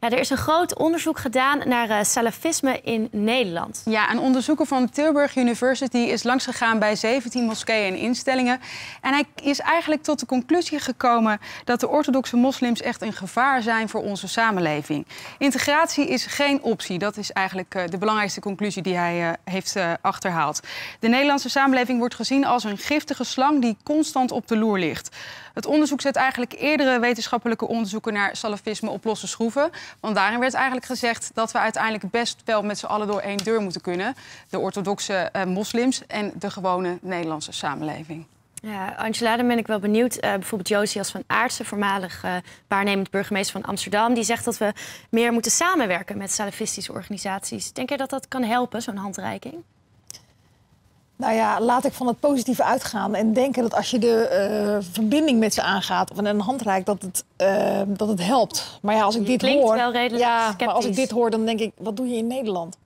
Er is een groot onderzoek gedaan naar uh, salafisme in Nederland. Ja, een onderzoeker van Tilburg University is langsgegaan bij 17 moskeeën en instellingen. En hij is eigenlijk tot de conclusie gekomen dat de orthodoxe moslims echt een gevaar zijn voor onze samenleving. Integratie is geen optie. Dat is eigenlijk uh, de belangrijkste conclusie die hij uh, heeft achterhaald. De Nederlandse samenleving wordt gezien als een giftige slang die constant op de loer ligt. Het onderzoek zet eigenlijk eerdere wetenschappelijke onderzoeken naar salafisme op losse schroeven. Want daarin werd eigenlijk gezegd dat we uiteindelijk best wel met z'n allen door één deur moeten kunnen. De orthodoxe uh, moslims en de gewone Nederlandse samenleving. Ja, Angela, dan ben ik wel benieuwd. Uh, bijvoorbeeld Josias van Aartsen, voormalig uh, waarnemend burgemeester van Amsterdam... die zegt dat we meer moeten samenwerken met salafistische organisaties. Denk je dat dat kan helpen, zo'n handreiking? Nou ja, laat ik van het positieve uitgaan en denken dat als je de uh, verbinding met ze aangaat of een hand reikt, dat het, uh, dat het helpt. Maar ja, als ik dit hoor. Wel redelijk ja, sceptisch. maar als ik dit hoor, dan denk ik, wat doe je in Nederland?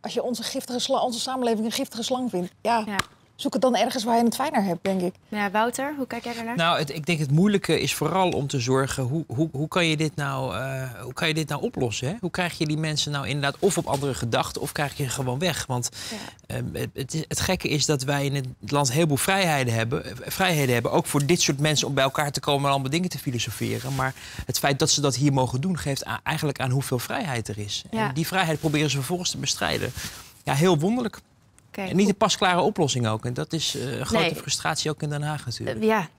Als je onze, giftige onze samenleving een giftige slang vindt. Ja. ja. Zoek het dan ergens waar je het fijner hebt, denk ik. Ja, Wouter, hoe kijk jij ernaar? Nou, het, ik denk het moeilijke is vooral om te zorgen... hoe, hoe, hoe, kan, je dit nou, uh, hoe kan je dit nou oplossen? Hè? Hoe krijg je die mensen nou inderdaad of op andere gedachten... of krijg je gewoon weg? Want ja. uh, het, het, gekke is dat wij in het land een heleboel vrijheden hebben, vrijheden hebben... ook voor dit soort mensen om bij elkaar te komen... en allemaal dingen te filosoferen. Maar het feit dat ze dat hier mogen doen... geeft aan, eigenlijk aan hoeveel vrijheid er is. Ja. En die vrijheid proberen ze vervolgens te bestrijden. Ja, heel wonderlijk. En niet een pasklare oplossing ook. En dat is uh, een grote nee. frustratie ook in Den Haag natuurlijk. Uh, ja,